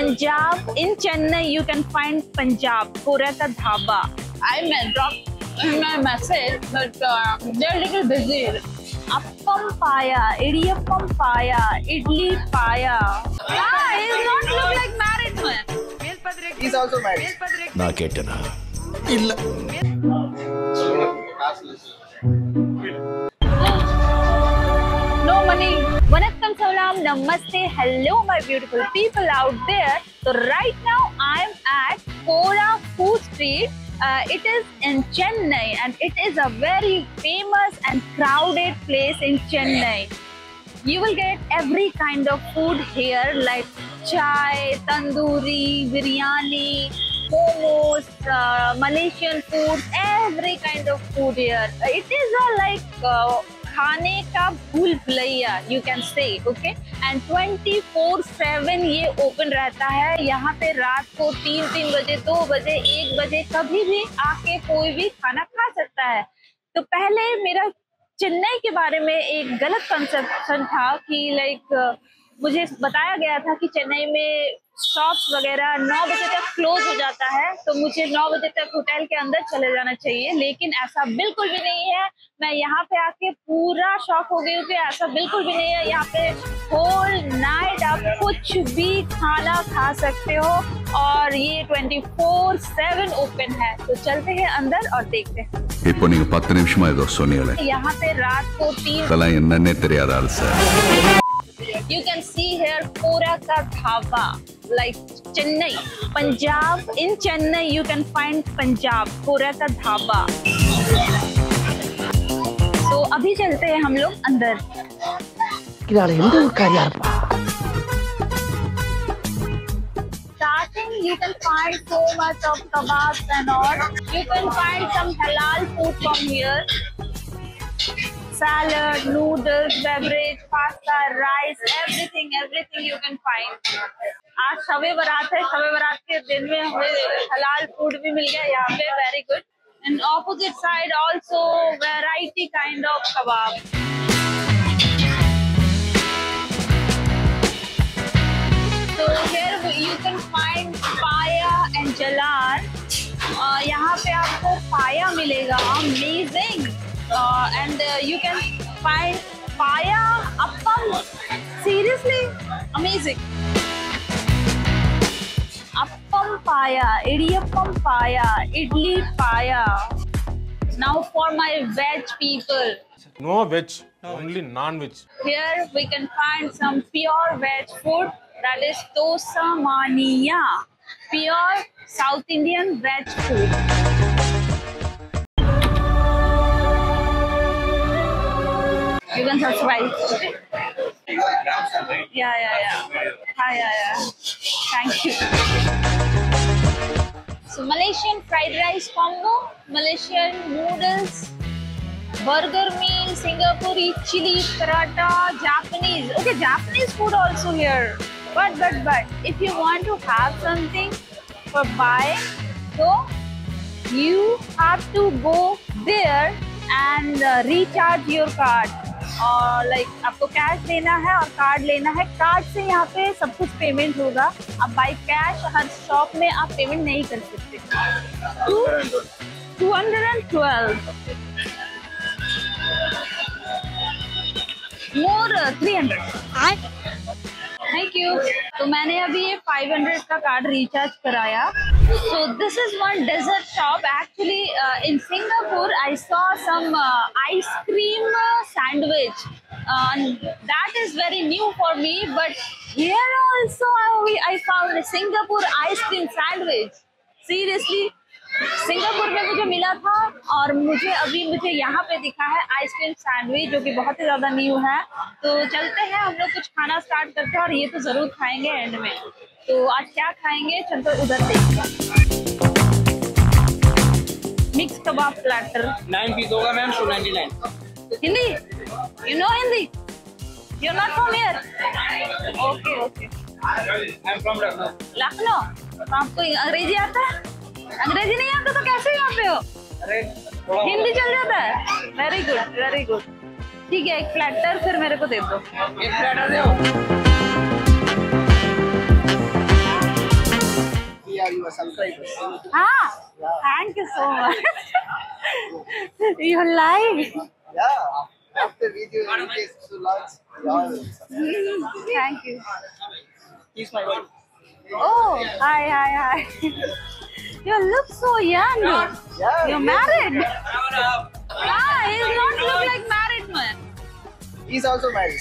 Punjab in Chennai, you can find Punjab, Kora ka dhaba. I may drop in my message, but uh, they're a little busy. Appam paya, idiyappam paya, idli paya. Yeah, he's not look like married man. He's also married. ನಾ ಕೆಟ್ಟನಾ ಇಲ್ಲ No money. Vanakkam salam, namaste, hello my beautiful people out there. So right now I'm at Kora Food Street. Uh, it is in Chennai and it is a very famous and crowded place in Chennai. You will get every kind of food here like chai, tandoori, biryani, momos, uh, Malaysian food, every kind of food here. It is a like uh, खाने का भूल Bhulaiyaa you can say okay and 24/7 ये open रहता है। यहाँ पे रात को तीन तीन बजे, दो बजे, एक बजे कभी भी आके कोई भी खाना खा सकता है। तो पहले मेरा चेन्नई के बारे में एक गलत कंसेप्शन था कि लाइक मुझे बताया गया था कि चेन्नई में शॉप्स वगैरह नौ बजे तक क्लोज हो जाता है तो मुझे नौ बजे तक होटल के अंदर चले जाना चाहिए लेकिन ऐसा बिल्कुल भी नहीं है मैं यहाँ पे आके पूरा शॉक हो गई हूँ कि ऐसा बिल्कुल भी नहीं है यहाँ पे होल नाइट आप कुछ भी खाना खा सकते हो और ये 24/7 ओपन है तो चलते हैं अंदर और देखते हैं இப்போ நீங்க பத்து நிமிஷமா ஏதோ சொன்னீங்களே यहाँ पे रात को तीन அதெல்லாம் என்னன்னே தெரியாத ஆள் sir you can see here पूरा का dhaba like Chennai Punjab in Chennai you can find Punjab पूरा का ढाबा तो अभी चलते हैं हम लोग अंदर you can find so much of kebabs and all. You can find some halal food from here. salad, noodles, beverage, pasta, rice, everything, everything you can find. आज शवे बरात है शवे बरात के दिन में हमें हलाल फ़ूड भी मिल गया यहाँ पे very good and opposite side also variety kind of kebab you can find paya and जलार यहाँ पे आपको पाया मिलेगा amazing Uh, and uh, you can find paya appam. Seriously, amazing. Appam paya, idiyappam paya, idli paya. Now for my veg people. No veg, only non-veg. Here we can find some pure veg food that is dosa mania, pure South Indian veg food. You can subscribe. Yeah, yeah, yeah. Hi, yeah, yeah. Thank you. So Malaysian fried rice combo, Malaysian noodles, burger meal, Singapore chili paratha, Japanese. Okay, Japanese food also here. But but but if you want to have something for buying, so you have to go there and uh, recharge your card. और like आपको cash लेना है और card लेना है। Card से यहाँ पे सब कुछ पेमेंट होगा। अब बाई कैश हर शॉप में आप पेमेंट नहीं कर सकते। Two hundred and twelve more three hundred thank you तो मैंने अभी ये 500 का कार्ड रिचार्ज कराया। So this is one dessert shop. Actually, uh, in Singapore, I saw some uh, ice cream uh, sandwich. Uh, and that is very new for me. But here also, uh, I, I found a Singapore ice cream sandwich. Seriously, Singapore में मुझे मिला था और मुझे अभी मुझे यहाँ पे दिखा है आइसक्रीम सैंडविच जो कि बहुत ही ज़्यादा न्यू है। तो चलते हैं हम लोग कुछ खाना स्टार्ट करते हैं और ये तो ज़रूर खाएँगे एंड में। तो आज क्या खाएँगे? चलते उधर देखते हैं। Mix kebab platter nine piece होगा ma'am two ninety nine Hindi you know Hindi you not from here okay okay I am from Lucknow Lucknow तो आपको अंग्रेज़ी आता है? अंग्रेज़ी नहीं आता तो कैसे यहाँ पे हो? हिंदी चल जाता है? वेरी गुड वेरी गुड ठीक है एक फ्लैटर फिर मेरे को दे दो। एक platter they thank you so much you like thank you Oh, hi, hi, hi. you look so young. Yeah. You're married. Ah, he's not look like married man. He's also married.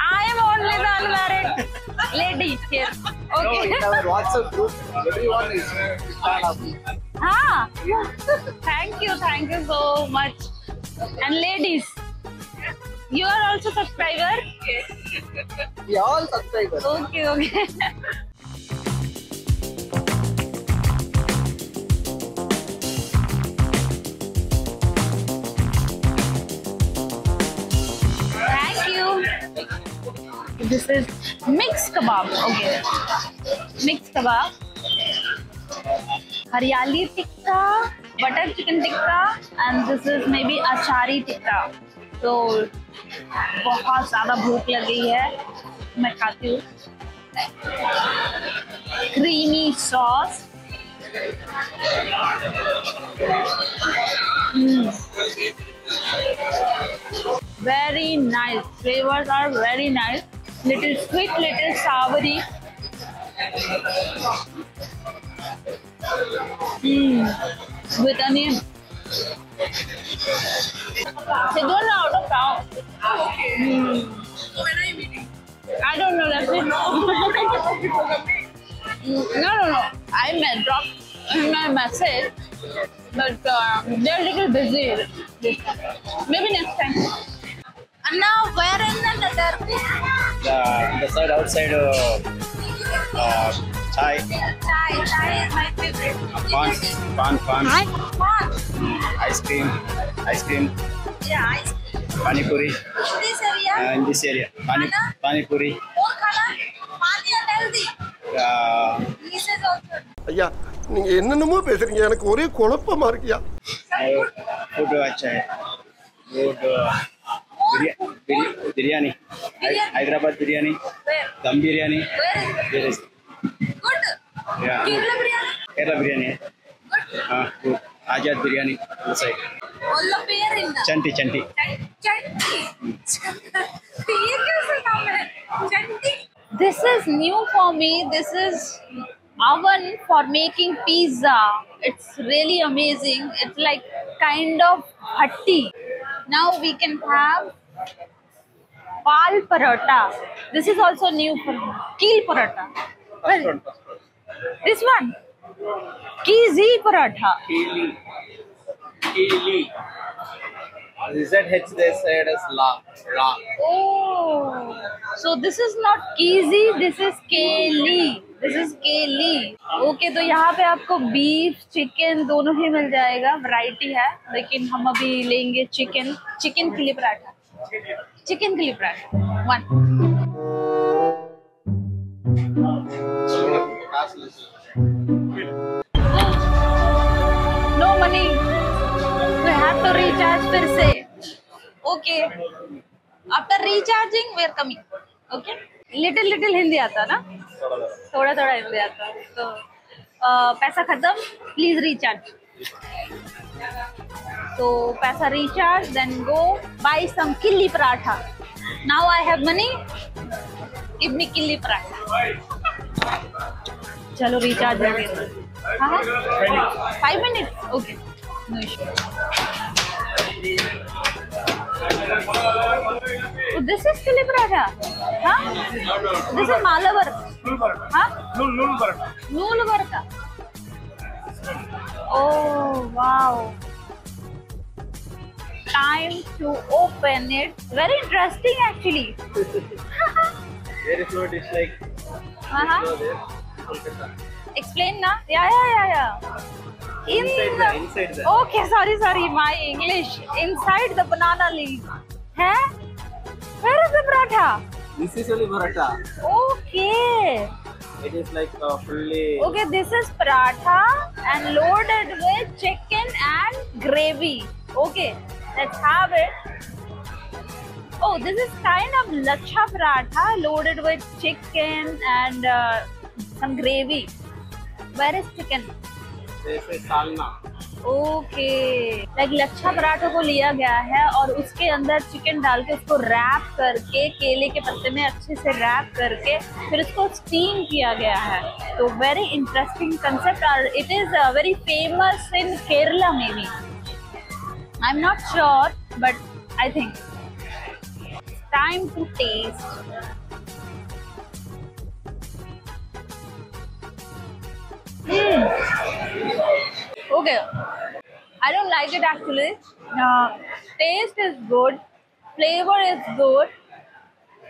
I am only the unmarried lady here. No, in Okay. our WhatsApp group, everyone is fan of me. Ah, thank you, thank you so much. And ladies, you are also subscriber? Yes. we all subscribers. Okay, okay. Thank you. This is mixed kebab. Okay. Mixed kebab. Haryali tikka, butter chicken tikka, and this is maybe achari tikka. So बहुत ज़्यादा भूख लग गई है। मैं खाती हूँ। Creamy sauce very nice flavour are very nice little sweet little savoury with a they don't know out of town Mm. I don't know that's it. No. No no I meant drop my message but uh, they're a little busy. Maybe next time. And now where in another the, the side outside uh, uh, chai, chai chai is my favorite. Pan, pan, pan, What? ice cream, ice cream, yeah, ice cream. Pani puri. In this area? Uh, in this area. Pani, Khana? pani puri. More khana? Pani and healthy. Uh, this is also. ஐயா நீங்க என்னென்னமோ பேசுறீங்க எனக்கு ஒரே குழப்பமா இருக்கியா food Good. Food biryani Hyderabad biryani dum biryani Kerala biryani Kerala biryani ah good Uh. This Chanti, chanti. Chanti ये कैसे नाम है चंटी this is new for me this is oven for making pizza it's really amazing it's like kind of hatti now we can have pal paratha this is also new for me keel paratha Where is- this one kizi paratha Keely. Keely. ZH they said as La. La. Oh, so this is not Kizi, this is Keli. This is Keli. Okay, तो यहाँ पे आपको beef chicken दोनों ही मिल जाएगा variety है लेकिन हम अभी लेंगे चिकन चिकन के लिए पराठा चिकन के लिए paratha one after recharging we coming okay little little Hindi आता ना? थोड़ा थोड़ा हिंदी आता। तो पैसा खत्म. प्लीज़ रिचार्ज तो पैसा recharge then go buy some किल्ली paratha. Now I have money me किल्ली पराठा. चलो रिचार्ज हो। Five minute okay this is Philip Raja हाँ दिस इज़ मालावर नूल वर का ओ wow time to open it very interesting actually Explain na? Yeah, yeah, yeah, yeah. In Inside the- inside the- Okay, sorry, sorry. My English. Inside the banana leaf. Huh? Where is the paratha? this is only paratha. Okay. It is like uh, fully. Okay, this is paratha and loaded with chicken and gravy. Okay, let's have it. Oh, this is kind of lacha paratha loaded with chicken and uh, some gravy. Where is chicken? जैसे सालना। Okay like लच्छा पराठों को लिया गया है और उसके अंदर chicken डाल के उसको रैप करके केले के पत्ते में अच्छे से रैप करके फिर उसको स्टीम किया गया है। तो वेरी इंटरेस्टिंग कंसेप्ट और it is very famous in Kerala में भी। I am not sure but I think time to taste Okay. I don't like it actually. Uh, taste is good, flavor is good,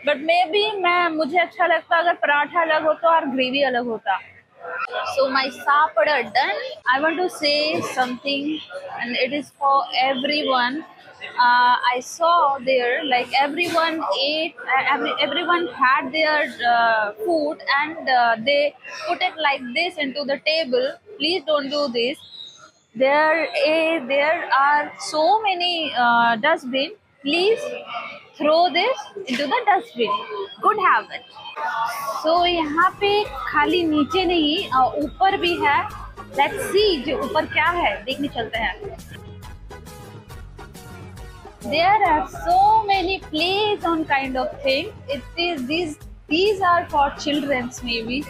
but maybe मैं मुझे अच्छा लगता अगर पराठा अलग होता और ग्रेवी अलग होता. So my sapad are done. I want to say something, and it is for everyone. Uh, I saw there like everyone ate, uh, every, everyone had their uh, food, and uh, they put it like this into the table. Please don't do this there is there are so many uh, dustbin please throw this into the dustbin good habit so यहाँ पे खाली नीचे नहीं ऊपर भी है let's see जो ऊपर क्या है देखने चलते हैं there are so many plays on kind of thing. It is, these these are for children's maybe.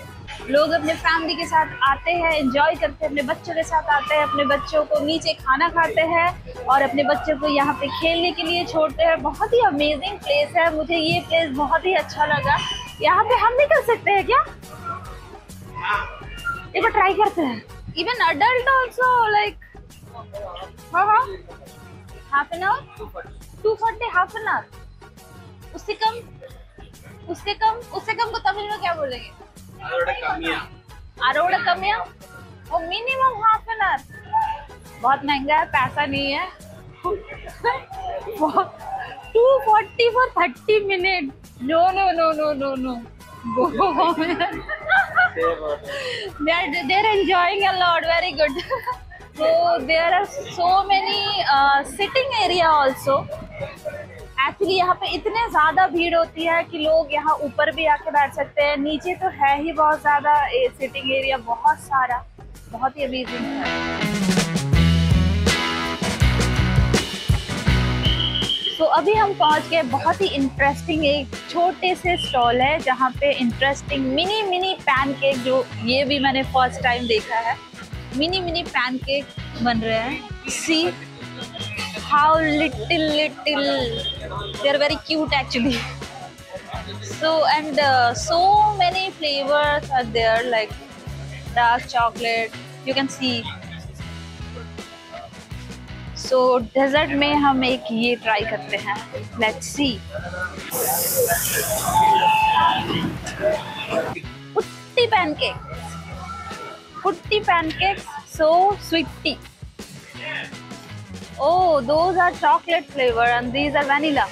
लोग अपने फैमिली के साथ आते हैं एंजॉय करते हैं, अपने बच्चों के साथ आते हैं, अपने बच्चों को नीचे खाना खाते हैं और अपने बच्चों को यहाँ पे खेलने के लिए छोड़ते हैं। बहुत ही अमेजिंग प्लेस है। मुझे ये प्लेस बहुत ही अच्छा लगा। यहाँ पे हम निकल सकते हैं क्या? एक बार ट्राई करते हैं। इवन अडल्ट ऑल्सो लाइक हाँ हाँ। Half an hour two forty half an hour उससे कम उससे कम उससे कम को तमिल में क्या बोलेंगे? अरोड़ कमिया। वो मिनिमम हाफ़ एन आवर बहुत महँगा है पैसा नहीं है। Two forty for thirty minute no no no no no no they are they a lot very good so there are so many uh, sitting area also. Actually यहाँ पे इतने ज़्यादा भीड़ होती है कि लोग यहाँ ऊपर भी आके बैठ सकते हैं। नीचे तो है ही बहुत ज़्यादा सिटिंग एरिया बहुत सारा। बहुत ही अमेजिंग है। तो अभी हम पहुँच गए बहुत ही इंटरेस्टिंग एक छोटे से स्टॉल है जहाँ पे इंटरेस्टिंग मिनी मिनी पैनकेक जो ये भी मैंने फ़र्स्ट टाइम देखा है। मिनी मिनी पैनकेक बन रहे हैं। See how little little they are very cute actually so and so many flavours are there like dark chocolate you can see so dessert में हम एक ये ट्राई करते हैं। Let's see pancake putti pancakes, so sweet tea. Oh, those are chocolate flavor and these are vanilla.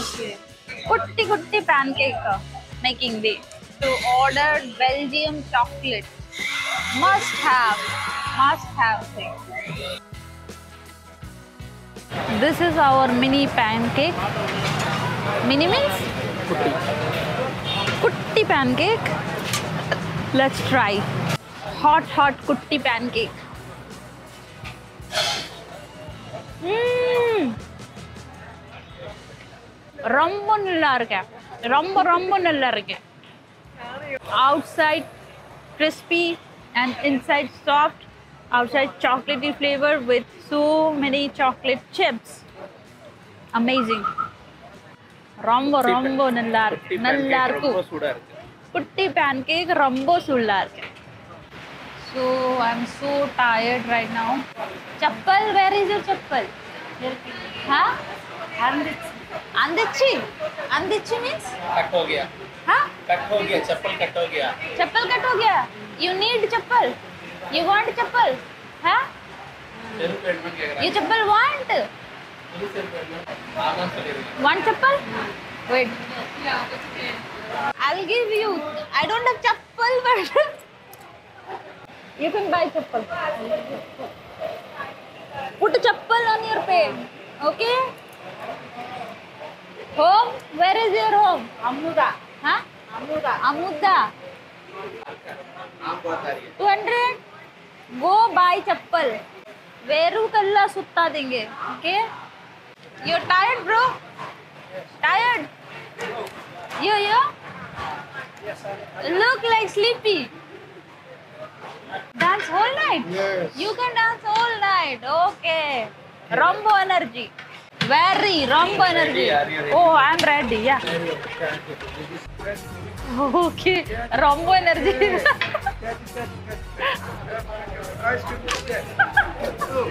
Okay. Kutti pancake making the to order Belgium chocolate. Must have, must have thing. This is our mini pancake. Mini means? Kutti. Kutti pancake. Let's try Hot, hot kutti pancake. ம். ரொம்ப நல்லா இருக்கு ரொம்ப ரொம்ப நல்லா இருக்கு outside crispy and inside soft outside chocolatey flavor with so many chocolate chips amazing ரொம்ப ரொம்ப நல்லா இருக்கு நல்லா ரொம்ப இருக்கும் சூடா இருக்கு குட்டி பேன்கேக் ரொம்ப சுள்ளா இருக்கு so I'm so tired right now. Chappal, where is your chappal? Huh? Andichi. Andichi means? Cut ho gaya. Huh? Cut ho gaya. Chappal cut ho gaya. Chappal cut ho gaya. You need chappal. You want chappal? Huh? You chappal want? One chappal? Wait. I'll give you. I don't have chappal, but. you can buy chappal. Put chappal on your pay. Okay? Home? Where is your home? Amuda. Huh? Amuda. Amuda. आम बहुत आ रही है 200 go buy chappal वेरू कल्ला सुत्ता देंगे okay you tired bro tired yo yo look like sleepy dance whole night Yes. you can dance all night okay rombo energy very rombo energy oh i'm ready yeah okay rombo energy. Oh.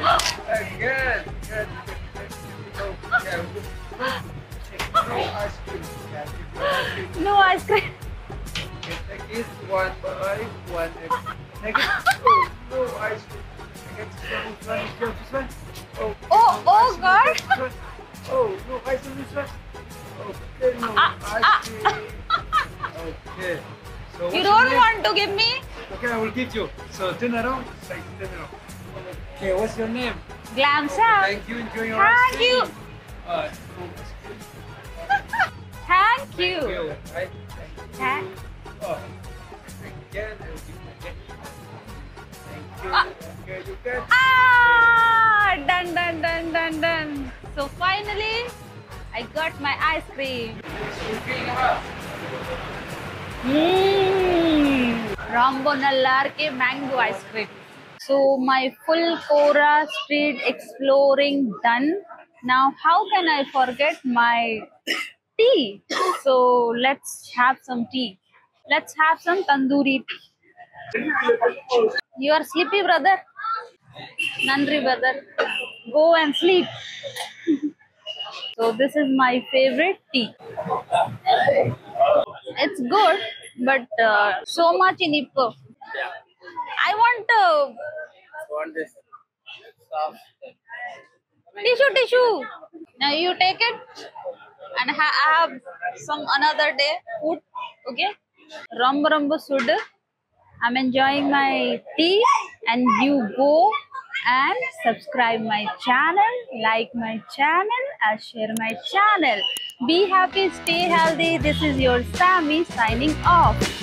Oh. No ice cream. Take one by one. Oh. I get this one, this one. Oh, Oh, oh, God. Oh, no ice cream, this one. Okay, no. Okay. So you don't want to give me Okay, I will give you. So turn around. Like, turn around. Okay, what's your name? glam sam Thank you. Enjoy your Thank you. Uh, thank thank you you. Right? Thank Thank- you. Ah done done done done done so finally i got my ice cream. Mm. rambo nallar mango ice cream. So my full kora street exploring done. Now how can i forget my tea? So let's have some tea. Let's have some tandoori tea. You are sleepy brother Nandri brother, go and sleep. so this is my favorite tea. It's good, but uh, so much in Ippo. I want to. want this soft tissue, tissue. Now you take it and ha- have some another day food. Okay, Rambo Rambo Sud. I'm enjoying my tea, and you go and subscribe my channel, like my channel, and share my channel. Be happy, stay healthy. This is your Sammy signing off.